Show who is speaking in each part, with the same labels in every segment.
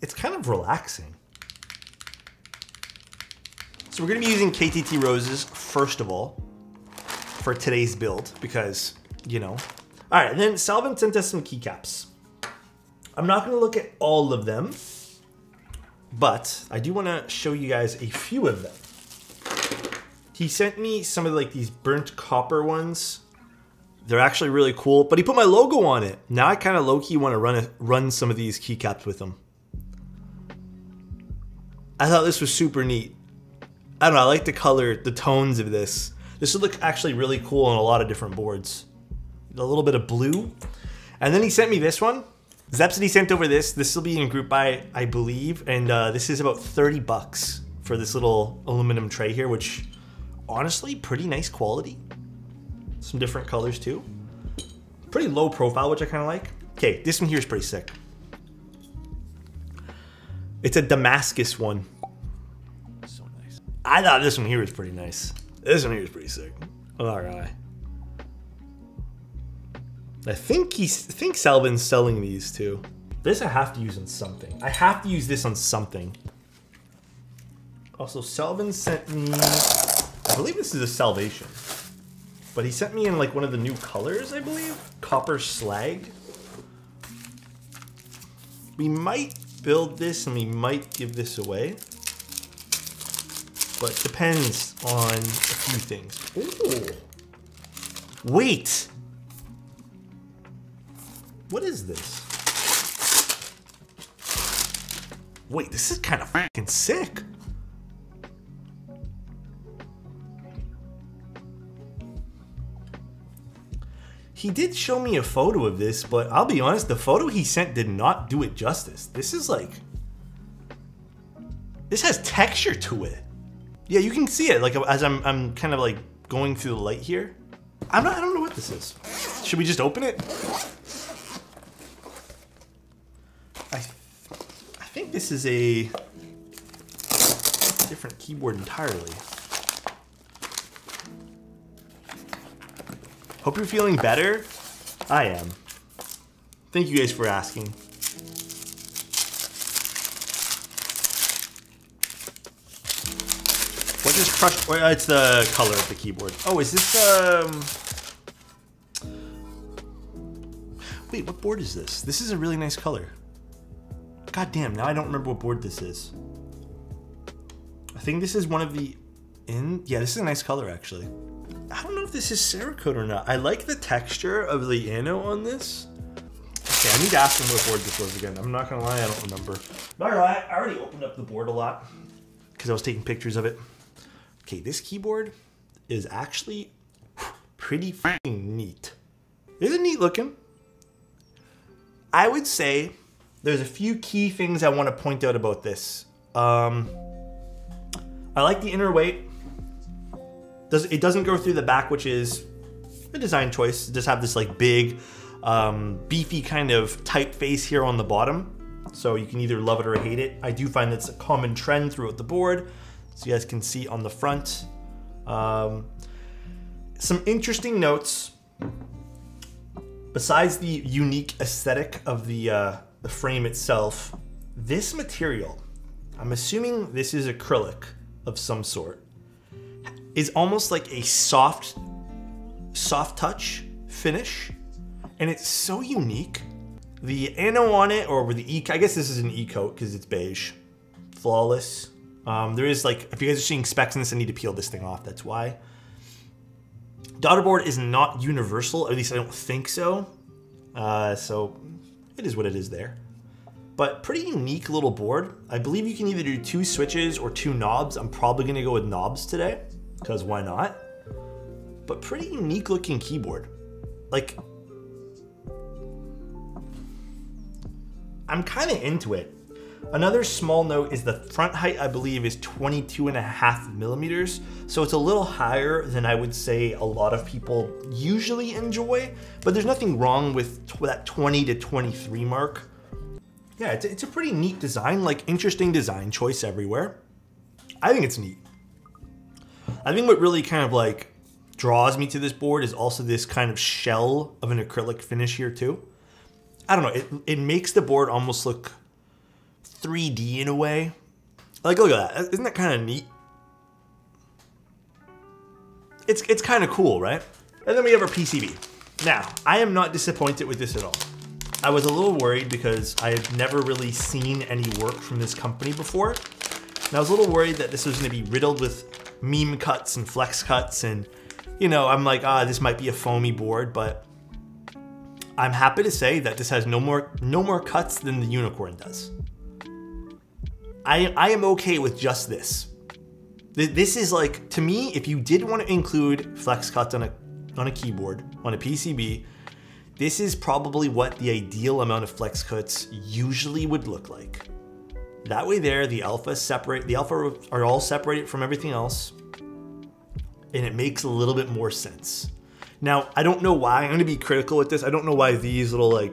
Speaker 1: it's kind of relaxing. So we're gonna be using KTT roses first of all for today's build because, you know. All right, then Salvun sent us some keycaps. I'm not gonna look at all of them, but I do wanna show you guys a few of them. He sent me some of like these burnt copper ones. They're actually really cool, but he put my logo on it. Now I kind of low-key want to run a, run some of these keycaps with them. I thought this was super neat. I don't know, I like the color, the tones of this. This would look actually really cool on a lot of different boards. A little bit of blue. And then he sent me this one. Zepsody sent over this. This will be in group buy, I believe. And uh, this is about 30 bucks for this little aluminum tray here, which honestly, pretty nice quality. Some different colors too. Pretty low profile, which I kind of like. Okay, this one here is pretty sick. It's a Damascus one.
Speaker 2: So nice.
Speaker 1: I thought this one here was pretty nice. This one here is pretty sick. Gonna lie. I think he's I think Salvun's selling these too. This I have to use on something. I have to use this on something. Also, Salvun sent me I believe this is a Salvation. But he sent me in like one of the new colors, I believe. Copper Slag. We might build this and we might give this away. But depends on a few things. Ooh. Wait. What is this? Wait, this is kind of fucking sick. He did show me a photo of this, but I'll be honest, the photo he sent did not do it justice. This is like... This has texture to it. Yeah, you can see it, like, as I'm, I'm kind of, like, going through the light here. I'm not, I don't know what this is. Should we just open it? I, I think this is a different keyboard entirely. Hope you're feeling better. I am. Thank you guys for asking. What is crushed? Well, it's the color of the keyboard. Oh, is this um? Wait, what board is this? This is a really nice color. God damn! Now I don't remember what board this is. I think this is one of the in. Yeah, this is a nice color actually. I don't know if this is Cerakote or not. I like the texture of the ano on this. Okay, I need to ask him what board this was again. I'm not gonna lie, I don't remember. Not gonna lie, I already opened up the board a lot because I was taking pictures of it. Okay, this keyboard is actually pretty neat. Is it neat looking? I would say there's a few key things I want to point out about this. Um, I like the inner weight. Does it doesn't go through the back, which is a design choice. Just have this like big, um, beefy kind of typeface here on the bottom. So you can either love it or hate it. I do find that's a common trend throughout the board. So you guys can see on the front. Um, some interesting notes. Besides the unique aesthetic of the, uh, the frame itself, this material, I'm assuming this is acrylic of some sort is almost like a soft, soft touch finish. And it's so unique. The ano on it, or with the e, I guess this is an e coat because it's beige. Flawless. Um, there is like, if you guys are seeing specs in this, I need to peel this thing off. That's why. Daughterboard is not universal, at least I don't think so. Uh, so it is what it is there. But pretty unique little board. I believe you can either do two switches or two knobs. I'm probably gonna go with knobs today because why not? But pretty unique looking keyboard. Like, I'm kind of into it. Another small note is the front height, I believe, is 22 and a half millimeters. So it's a little higher than I would say a lot of people usually enjoy, but there's nothing wrong with that 20 to 23 mark. Yeah, it's, it's a pretty neat design, like interesting design choice everywhere. I think it's neat. I think what really kind of like draws me to this board is also this kind of shell of an acrylic finish here too. I don't know, it, it makes the board almost look 3D in a way. Like, look at that. Isn't that kind of neat? It's, it's kind of cool, right? And then we have our PCB. Now, I am not disappointed with this at all. I was a little worried because I had never really seen any work from this company before. And I was a little worried that this was going to be riddled with meme cuts and flex cuts. And, you know, I'm like, ah, this might be a foamy board, but I'm happy to say that this has no more no more cuts than the unicorn does. I I am okay with just this. This is like to me, if you did want to include flex cuts on a on a keyboard on a PCB, this is probably what the ideal amount of flex cuts usually would look like. That way, there the alpha separate the alpha are all separated from everything else, and it makes a little bit more sense. Now, I don't know why, I'm to be critical with this. I don't know why these little like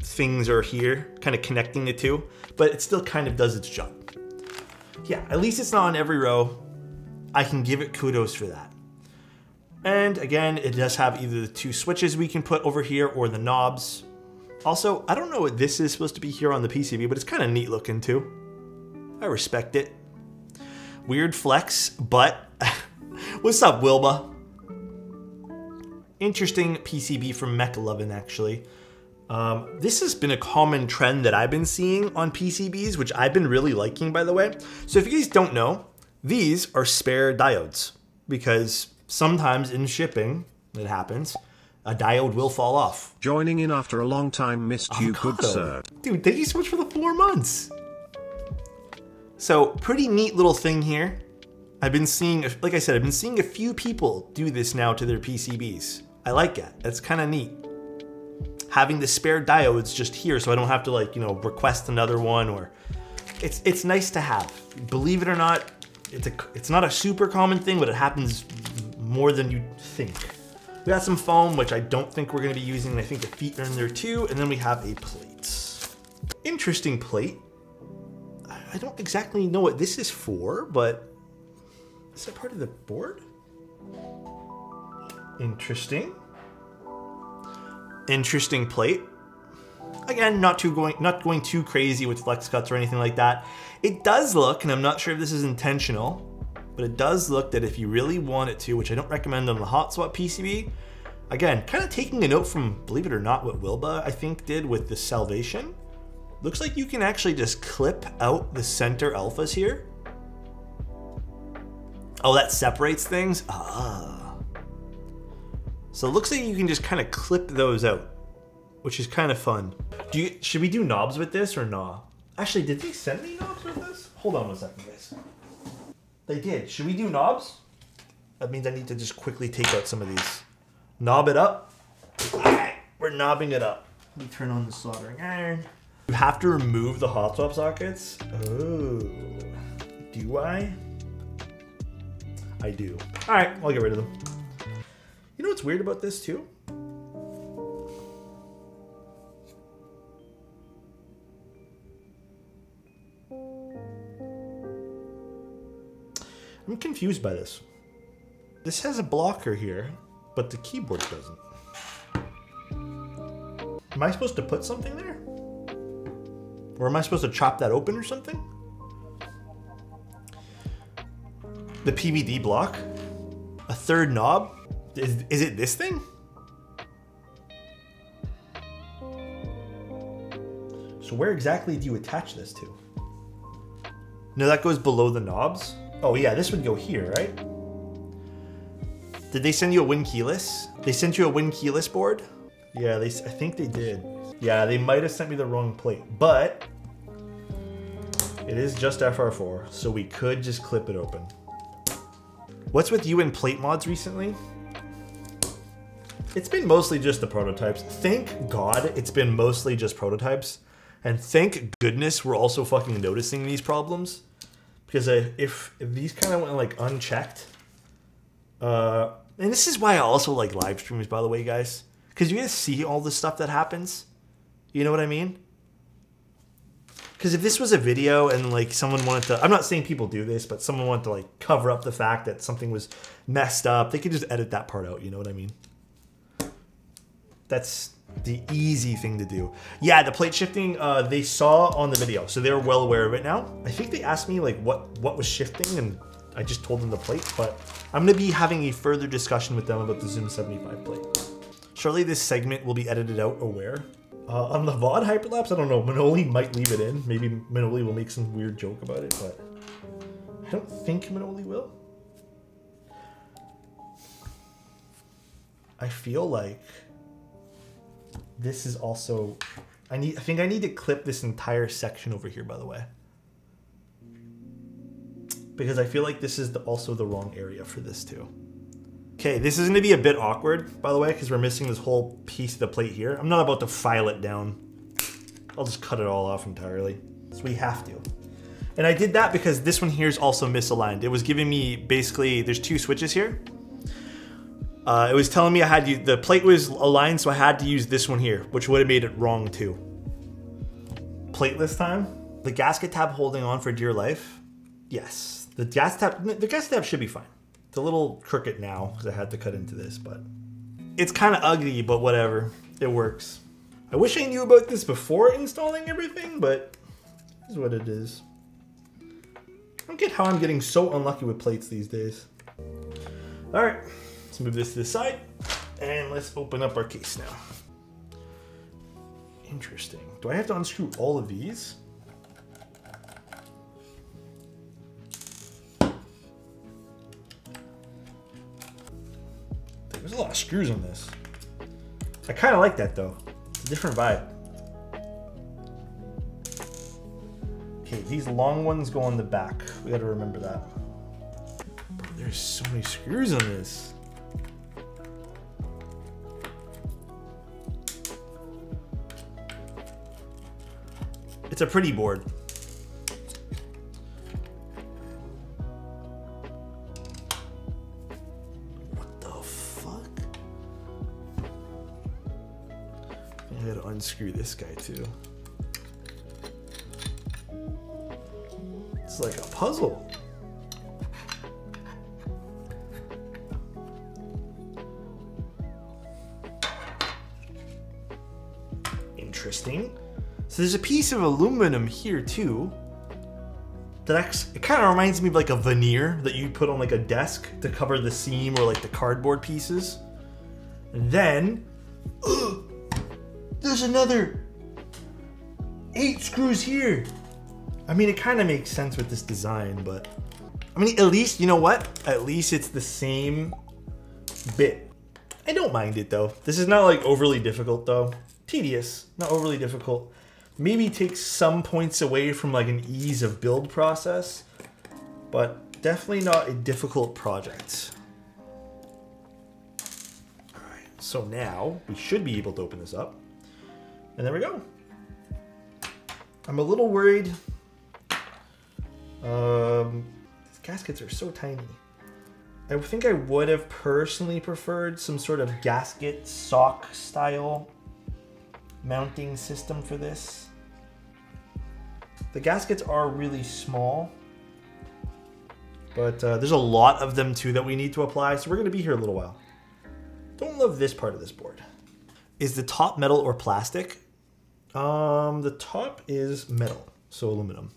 Speaker 1: things are here, kind of connecting the two, but it still kind of does its job. Yeah, at least it's not on every row. I can give it kudos for that. And again, it does have either the two switches we can put over here or the knobs. Also, I don't know what this is supposed to be here on the PCB, but it's kind of neat looking too. I respect it. Weird flex, but what's up, Wilma? interesting PCB from McLovin actually. Um, this has been a common trend that I've been seeing on PCBs, which I've been really liking, by the way. So if you guys don't know, these are spare diodes because sometimes in shipping, it happens, a diode will fall off.
Speaker 3: Joining in after a long time, missed you, good sir.
Speaker 1: Dude, thank you so much for the four months. So pretty neat little thing here. I've been seeing, like I said, I've been seeing a few people do this now to their PCBs. I like that. That's kind of neat. Having the spare diodes just here so I don't have to like, you know, request another one or it's it's nice to have. Believe it or not, it's a it's not a super common thing, but it happens more than you think. We got some foam, which I don't think we're gonna be using. I think the feet are in there too. And then we have a plate. Interesting plate. I don't exactly know what this is for, but is that part of the board? Interesting. Interesting plate. Again, not too going not going too crazy with flex cuts or anything like that. It does look, and I'm not sure if this is intentional, but it does look that if you really want it to, which I don't recommend on the hot swap PCB, again, kind of taking a note from, believe it or not, what Wilba I think did with the Salvation. Looks like you can actually just clip out the center alphas here. Oh, that separates things? Ah. So it looks like you can just kind of clip those out, which is kind of fun. Do you, should we do knobs with this or nah? Actually, did they send me knobs with this? Hold on one second, guys. They did. Should we do knobs? That means I need to just quickly take out some of these. Knob it up. Alright, we're knobbing it up. Let me turn on the soldering iron. You have to remove the hot swap sockets. Oh, do I? I do. All right, I'll get rid of them. You know what's weird about this too? I'm confused by this. This has a blocker here, but the keyboard doesn't. Am I supposed to put something there? Or am I supposed to chop that open or something? The PBD block? A third knob? Is, is it this thing? So where exactly do you attach this to? No, that goes below the knobs. Oh yeah, this would go here, right? Did they send you a Win keyless? They sent you a Win keyless board? Yeah, they. I think they did. Yeah, they might have sent me the wrong plate, but it is just FR4, so we could just clip it open. What's with you and plate mods recently? It's been mostly just the prototypes. Thank God it's been mostly just prototypes. And thank goodness we're also fucking noticing these problems. Because uh, if, if these kind of went like unchecked, uh, and this is why I also like live streams, by the way, guys. Because you guys see all the stuff that happens. You know what I mean? Because if this was a video and like someone wanted to, I'm not saying people do this, but someone wanted to like cover up the fact that something was messed up, they could just edit that part out. You know what I mean? that's the easy thing to do. Yeah, the plate shifting uh, they saw on the video, so they're well aware of it now. I think they asked me like what what was shifting, and I just told them the plate. But I'm gonna be having a further discussion with them about the Zoom 75 plate. Surely this segment will be edited out aware. Uh, on the VOD hyperlapse, I don't know. Manoli might leave it in. Maybe Manoli will make some weird joke about it, but I don't think Manoli will. I feel like this is also I need I think I need to clip this entire section over here by the way. Because I feel like this is the, also the wrong area for this too. Okay, this is to be a bit awkward, by the way, because we're missing this whole piece of the plate here. I'm not about to file it down. I'll just cut it all off entirely. So we have to. And I did that because this one here is also misaligned. It was giving me basically, there's two switches here. Uh, it was telling me I had to, the plate was aligned, so I had to use this one here, which would have made it wrong too. Plateless time. The gasket tab holding on for dear life. Yes, the gas tab. The gas tab should be fine. It's a little crooked now because I had to cut into this, but it's kind of ugly, but whatever. It works. I wish I knew about this before installing everything, but this is what it is. I don't get how I'm getting so unlucky with plates these days. All right. Let's move this to the side and let's open up our case now. Interesting. Do I have to unscrew all of these? There's a lot of screws on this. I kind of like that though. It's a different vibe. Okay, these long ones go on the back. We gotta remember that. Bro, there's so many screws on this. It's a pretty board. What the fuck? I gotta unscrew this guy too. It's like a puzzle. So there's a piece of aluminum here too. That it kind of reminds me of like a veneer that you put on like a desk to cover the seam or like the cardboard pieces. And then, there's another eight screws here. I mean, it kind of makes sense with this design, but I mean, at least, you know what? At least it's the same bit. I don't mind it though. This is not like overly difficult though. Tedious, not overly difficult maybe takes some points away from like an ease of build process, but definitely not a difficult project. All right, so now we should be able to open this up. And there we go. I'm a little worried. Um, these gaskets are so tiny. I think I would have personally preferred some sort of gasket sock style mounting system for this. The gaskets are really small, but uh, there's a lot of them too that we need to apply, so we're gonna be here a little while. Don't love this part of this board. Is the top metal or plastic? Um, the top is metal, so aluminum.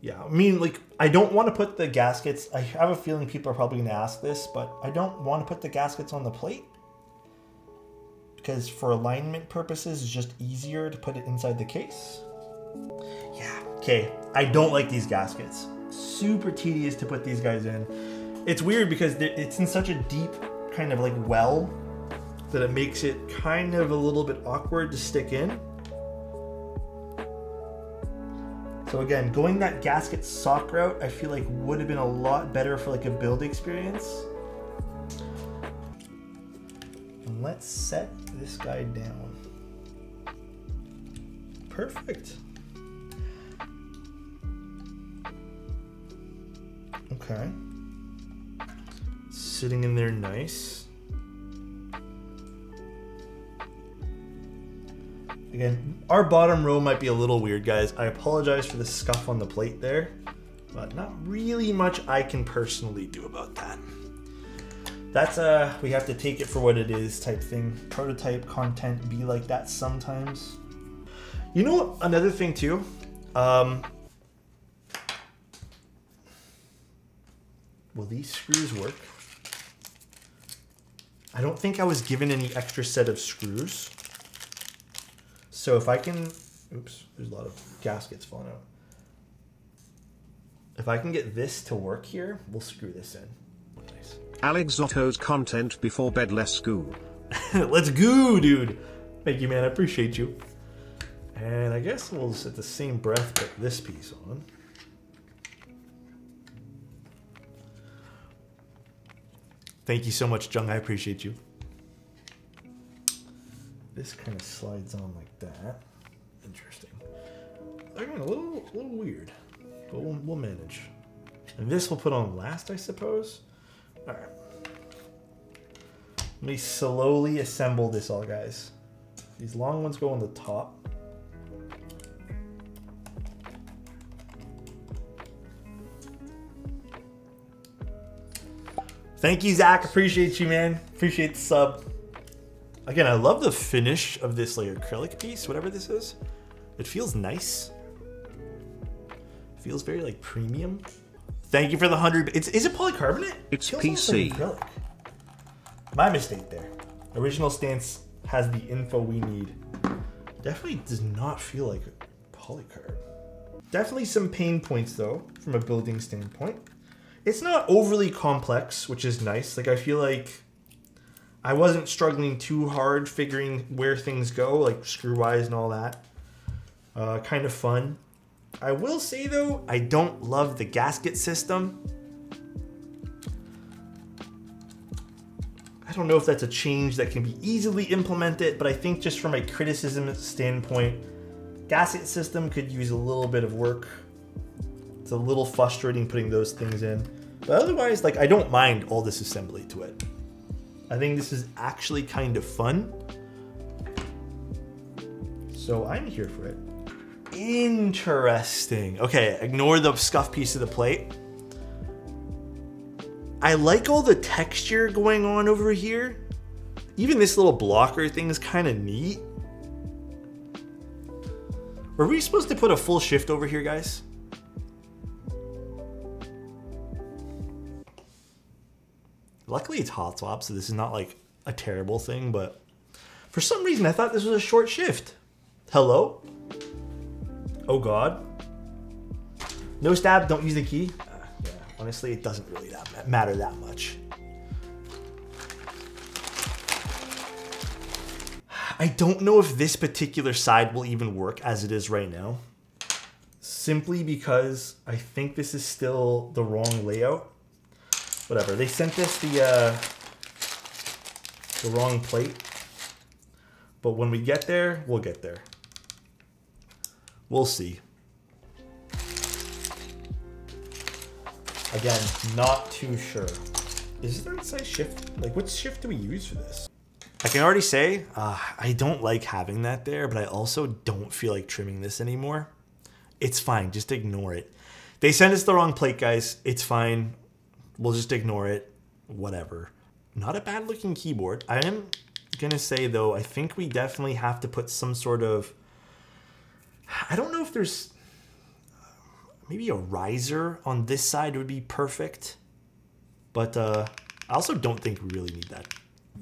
Speaker 1: Yeah, I mean, like, I don't want to put the gaskets, I have a feeling people are probably gonna ask this, but I don't want to put the gaskets on the plate because for alignment purposes, it's just easier to put it inside the case. Yeah, okay. I don't like these gaskets. Super tedious to put these guys in. It's weird because it's in such a deep kind of like well that it makes it kind of a little bit awkward to stick in. So again, going that gasket sock route, I feel like would have been a lot better for like a build experience. Let's set this guy down. Perfect. Okay. Sitting in there nice. Again, our bottom row might be a little weird, guys. I apologize for the scuff on the plate there, but not really much I can personally do about that. That's uh we have to take it for what it is type thing. Prototype content be like that sometimes. You know another thing too? Um Will these screws work? I don't think I was given any extra set of screws. So if I can, oops, there's a lot of gaskets falling out. If I can get this to work here, we'll screw this in.
Speaker 3: Alexotos content before bed let's go.
Speaker 1: Let's go, dude. Thank you, man. I appreciate you. And I guess we'll just at the same breath put this piece on. Thank you so much, Jung. I appreciate you. This kind of slides on like that. Interesting. Again, a little, a little weird, but we'll, we'll manage. And this we'll put on last, I suppose. All right. Let me slowly assemble this all, guys. These long ones go on the top. Thank you, Zach. Appreciate you, man. Appreciate the sub. Again, I love the finish of this like acrylic piece, whatever this is. It feels nice. Feels very like premium. Thank you for the hundred. It's is it polycarbonate?
Speaker 3: It's
Speaker 1: Feels almost like
Speaker 3: PC.
Speaker 1: My mistake there. Original stance has the info we need. Definitely does not feel like polycarb. Definitely some pain points though, from a building standpoint. It's not overly complex, which is nice. Like I feel like I wasn't struggling too hard figuring where things go, like screw wise and all that. Uh, kind of fun. I will say though, I don't love the gasket system. I don't know if that's a change that can be easily implemented, but I think just from a criticism standpoint, gasket system could use a little bit of work. It's a little frustrating putting those things in. But otherwise, like I don't mind all this assembly to it. I think this is actually kind of fun. So I'm here for it. Interesting. Okay, ignore the scuff piece of the plate. I like all the texture going on over here. Even this little blocker thing is kind of neat. Were we supposed to put a full shift over here, guys? Luckily it's hot swap, so this is not like a terrible thing, but for some reason I thought this was a short shift. Hello? Oh god. No stab, don't use the key. Uh, yeah, honestly, it doesn't really that ma- matter that much. I don't know if this particular side will even work as it is right now. Simply because I think this is still the wrong layout. Whatever. They sent us the uh, the wrong plate. But when we get there, we'll get there. We'll see. Again, not too sure. Is there size shift? Like, what shift do we use for this? I can already say uh, I don't like having that there, but I also don't feel like trimming this anymore. It's fine, just ignore it. They sent us the wrong plate, guys. It's fine. We'll just ignore it. Whatever. Not a bad looking keyboard. I am gonna say though, I think we definitely have to put some sort of. I don't know if there's maybe a riser on this side would be perfect, but uh, I also don't think we really need that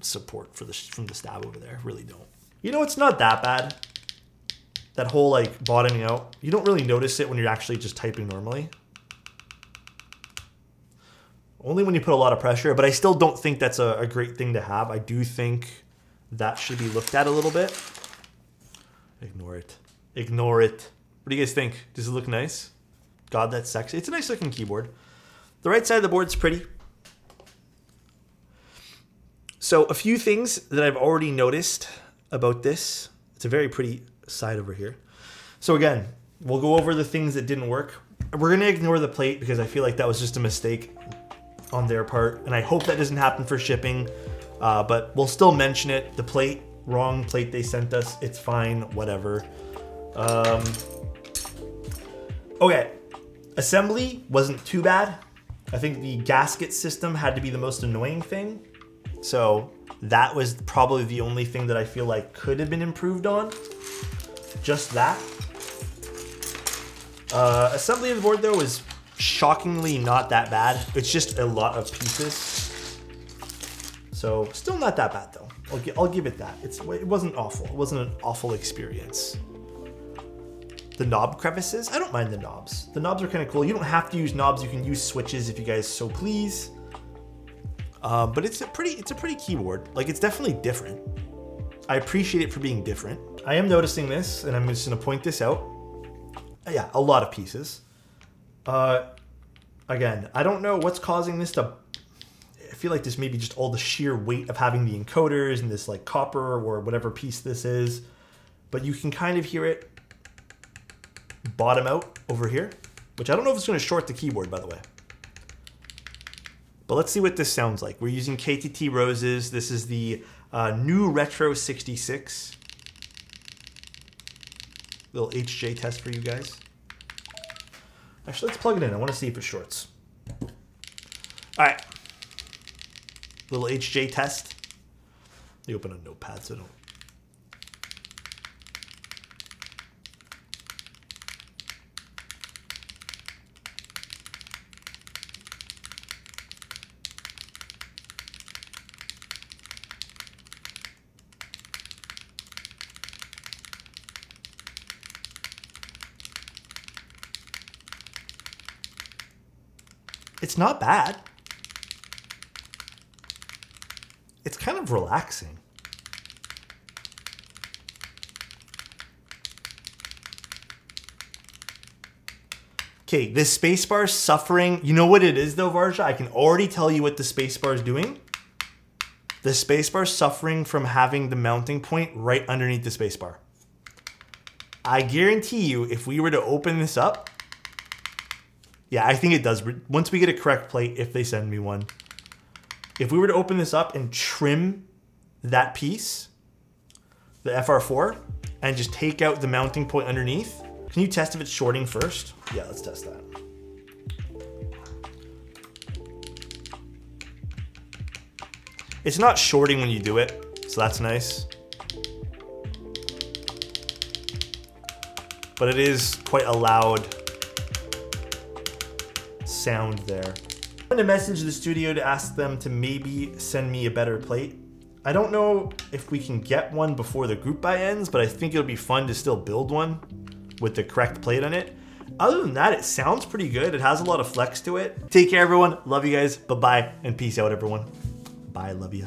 Speaker 1: support for the from the stab over there. Really don't. You know, it's not that bad. That whole like bottoming out. You don't really notice it when you're actually just typing normally. Only when you put a lot of pressure, but I still don't think that's a, a great thing to have. I do think that should be looked at a little bit. Ignore it. Ignore it. What do you guys think? Does it look nice? God, that's sexy. It's a nice looking keyboard. The right side of the board's pretty. So a few things that I've already noticed about this. It's a very pretty side over here. So again, we'll go over the things that didn't work. We're gonna ignore the plate because I feel like that was just a mistake on their part, and I hope that doesn't happen for shipping. Uh, but we'll still mention it. The plate, wrong plate they sent us. It's fine, whatever. Um, okay, assembly wasn't too bad. I think the gasket system had to be the most annoying thing. So that was probably the only thing that I feel like could have been improved on. Just that. Uh, assembly of the board though was shockingly not that bad. It's just a lot of pieces. So still not that bad though. I'll, I'll give it that. It's it wasn't awful. It wasn't an awful experience. The knob crevices, I don't mind the knobs. The knobs are kind of cool. You don't have to use knobs. You can use switches if you guys so please. Uh, but it's a pretty it's a pretty keyboard. Like it's definitely different. I appreciate it for being different. I am noticing this, and I'm just gonna point this out. Uh, Yeah, a lot of pieces. Uh, again, I don't know what's causing this to. I feel like this may be just all the sheer weight of having the encoders and this like copper or whatever piece this is, but you can kind of hear it bottom out over here, which I don't know if it's going to short the keyboard, by the way. But let's see what this sounds like. We're using KTT Roses. This is the uh, new Retro 66. Little HJ test for you guys. Actually, let's plug it in. I want to see if it shorts. All right. Little HJ test. You open a notepad so don't. It's not bad. It's kind of relaxing. Okay, this spacebar is suffering. You know what it is though, Varja? I can already tell you what the spacebar is doing. The spacebar is suffering from having the mounting point right underneath the spacebar. I guarantee you, if we were to open this up, yeah, I think it does. Once we get a correct plate, if they send me one, if we were to open this up and trim that piece, the FR4, and just take out the mounting point underneath, can you test if it's shorting first? Yeah, let's test that. It's not shorting when you do it, so that's nice. But it is quite a loud sound there. I'm gonna message the studio to ask them to maybe send me a better plate. I don't know if we can get one before the group buy ends, but I think it'll be fun to still build one with the correct plate on it. Other than that, it sounds pretty good. It has a lot of flex to it. Take care, everyone. Love you guys. Bye bye, and peace out, everyone. Bye. Love you.